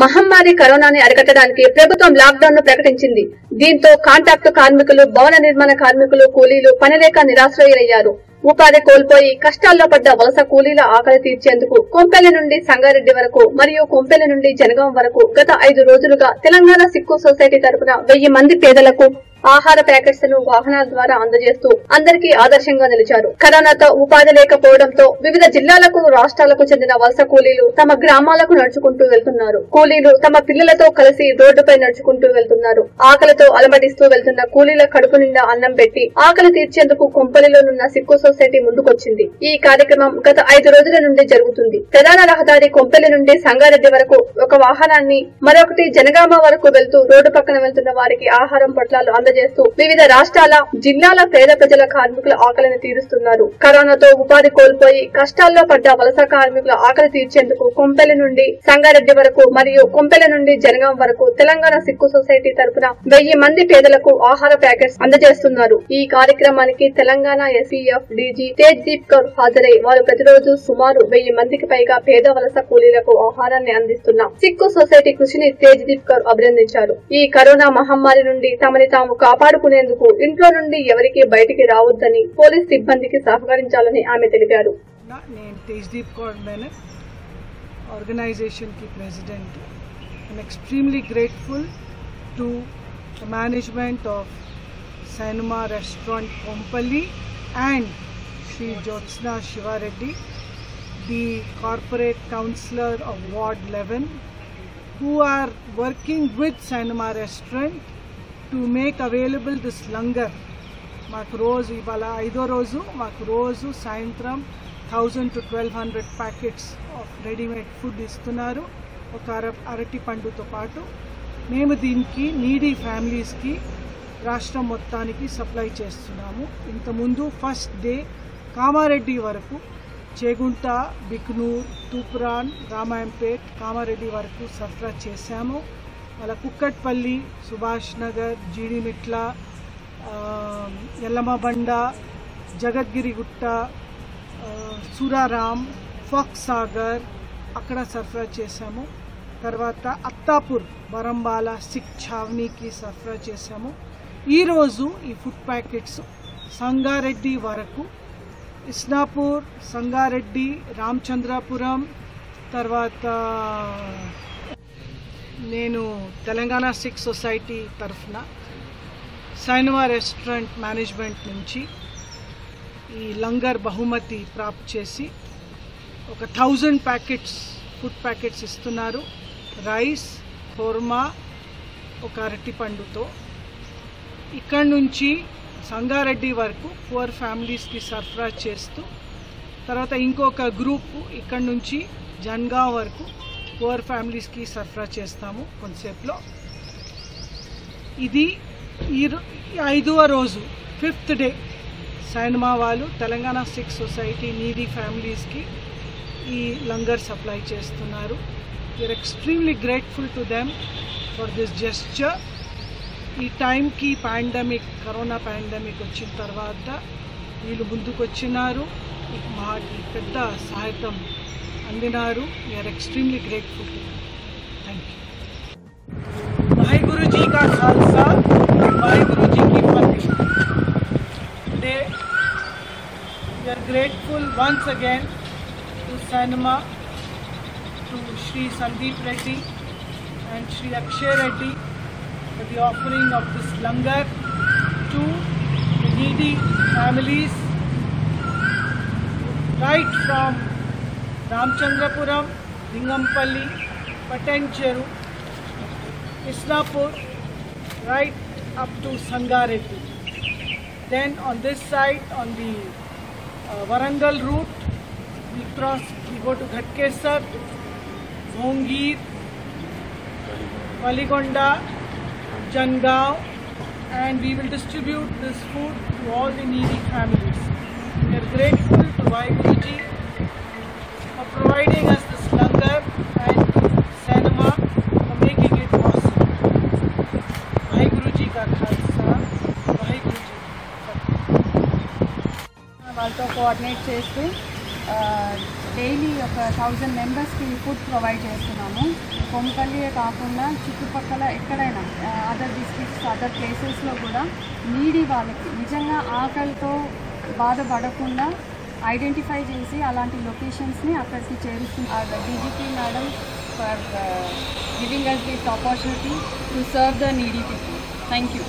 మహమ్మారి కరోనాని అరికట్టడానికి ప్రభుత్వం లాక్డౌన్ను ప్రకటించింది. దీంతో కాంట్రాక్టు కార్మికులు భవన నిర్మాణ కార్మికులు కూలీలు పనిలేక నిరాశ్రయులయ్యారు. ఉపాధి కోల్పోయి కష్టాల్లో పడ్డ వలస కూలీల ఆకలి తీర్చేందుకు కొంపెల్లి నుండి సంగారెడ్డి వరకు మరియు కొంపెల్లి నుండి జనగాం వరకు గత ఐదు రోజులుగా తెలంగాణ సిక్కు సొసైటీ తరపున వెయ్యి మంది పేదలకు ఆహార ప్యాకెట్స్ను వాహనాల ద్వారా అందజేస్తూ అందరికీ ఆదర్శంగా నిలిచారు. కరోనాతో ఉపాధి లేకపోవడంతో వివిధ జిల్లాలకు రాష్ట్రాలకు చెందిన వలస కూలీలు తమ గ్రామాలకు నడుచుకుంటూ వెళ్తున్నారు. కూలీలు తమ పిల్లలతో కలిసి రోడ్డుపై నడుచుకుంటూ వెళ్తున్నారు. ఆకలితో అలమటిస్తూ వెళ్తున్న కూలీల కడుపు నిండా అన్నం పెట్టి ఆకలి తీర్చేందుకు కొంపలిలోనున్న సిక్కు సొసైటీ ముందుకొచ్చింది. ఈ కార్యక్రమం గత ఐదు రోజుల నుండి జరుగుతుంది. ప్రధాన రహదారి కొంపెల్లి నుండి సంగారెడ్డి వరకు ఒక వాహనాన్ని మరొకటి జనగామ వరకు వెళ్తూ రోడ్డు పక్కన వెళ్తున్న వారికి ఆహారం పొట్లాలు అందజేస్తూ వివిధ రాష్ట్రాల జిల్లాల పేద ప్రజల కార్మికుల ఆకలిని తీరుస్తున్నారు. కరోనాతో ఉపాధి కోల్పోయి కష్టాల్లో పడ్డ వలస కార్మికుల ఆకలి తీర్చేందుకు కొంపెల నుండి సంగారెడ్డి వరకు మరియు కొంపెల నుండి జనగాం వరకు తెలంగాణ సిక్కు సొసైటీ తరపున వెయ్యి మంది పేదలకు ఆహార ప్యాకెట్స్ అందజేస్తున్నారు. ఈ కార్యక్రమానికి Telangana SEF DG Tejdeep Kaur హాజరై వారు ప్రతిరోజు సుమారు వెయ్యి మందికి పైగా పేద వలస కూలీలకు ఆహారాన్ని అందిస్తున్న సిక్కు సొసైటీ కృషిని తేజ్ దీప్ కౌర్ అభినందించారు. ఈ కరోనా మహమ్మారి నుండి తమని తాము కాపాడుకునేందుకు ఇంట్లో నుండి ఎవరికీ బయటికి రావద్దని పోలీస్ సిబ్బందికి సహకరించాలని ఆమె తెలిపారు. నేను Tejdeep Kaur Menon ఆర్గనైజేషన్కి president. I'm extremely grateful to management of cinema restaurant Kompally and Shri Jyotsna Shivareddy the corporate councillor of ward eleven who are working with Cinema Restaurant to make available this langar మాకు రోజు ఇవాళ ఐదో రోజు మాకు రోజు సాయంత్రం thousand to twelve hundred packets of readymade food ఇస్తున్నారు. ఒక అర అరటి పండుతో పాటు. మేము దీనికి నీడీ ఫ్యామిలీస్కి రాష్ట్రం మొత్తానికి సప్లై చేస్తున్నాము. ఇంతకుముందు ఫస్ట్ డే కామారెడ్డి వరకు చేగుంట బిక్నూర్ తూప్రాన్ రామాయంపేట్ కామారెడ్డి వరకు సరఫరా చేశాము. అలా కుక్కట్పల్లి సుభాష్ నగర్ జీడిమిట్ల ఆ, జగద్గిరిగుట్ట సురారాం సూరారాం సాగర్ అక్కడ సరఫరా చేశాము. తర్వాత అత్తాపూర్ బరంబాల సిక్ ఛావ్నీకి సరఫరా చేశాము. ఈరోజు ఈ ఫుడ్ ప్యాకెట్స్ సంగారెడ్డి వరకు. ఇస్నాపూర్ సంగారెడ్డి రామచంద్రాపురం తర్వాత నేను తెలంగాణ సిక్ సొసైటీ తరఫున సైనవా రెస్టారెంట్ మేనేజ్మెంట్ నుంచి ఈ లంగర్ బహుమతి ప్రాప్ట్ చేసి ఒక థౌజండ్ ప్యాకెట్స్ ఫుడ్ ప్యాకెట్స్ ఇస్తున్నారు. రైస్ ఖోర్మా ఒక అరటిపండుతో ఇక్కడ నుంచి సంగారెడ్డి వరకు పువర్ ఫ్యామిలీస్కి సరఫరా చేస్తూ తర్వాత ఇంకొక గ్రూప్ ఇక్కడ నుంచి జన్గావ్ వరకు పువర్ ఫ్యామిలీస్కి సరఫరా చేస్తాము కొంతసేపులో ఇది ఈ ఐదవ రోజు ఫిఫ్త్ డే సైనమా వాళ్ళు తెలంగాణ సిక్ సొసైటీ నీడీ ఫ్యామిలీస్కి ఈ లంగర్ సప్లై చేస్తున్నారు. We're extremely grateful to them for this gesture ఈ టైంకి పాండమిక్ కరోనా పాండమిక్ వచ్చిన తర్వాత వీళ్ళు ముందుకు వచ్చినారు పెద్ద సహాయతం Andinaru, we are extremely grateful to you. Thank you. Vaheguru Ji ka Khalsa, Vaheguru ki Today, we are grateful once again to Sanma, to Sri Sandeep Reddy and Sri Akshay Reddy for the offering of this langar to the needy families right from Ramchandrapuram, Lingampalli, Patancheru, Isnapur, right up to Sangareddy. Then on this side, on the uh, Varangal route, we cross, we go to Ghatkesar, Bhongir, Valigonda, Jangaon, and we will distribute this food to all the needy families. We are grateful to Vaiguruji వాళ్ళతో coordinate చేస్తూ daily ఒక thousand మెంబర్స్కి food provide చేస్తున్నాము. కొంపల్లియే కాకుండా చుట్టుపక్కల ఎక్కడైనా other districts other ప్లేసెస్లో కూడా నీడి వాళ్ళకి నిజంగా ఆకలితో బాధపడకుండా ఐడెంటిఫై చేసి అలాంటి లొకేషన్స్ని అక్కడికి చేరుస్తున్నారు DGP madam for giving us this opportunity to serve the needy people thank you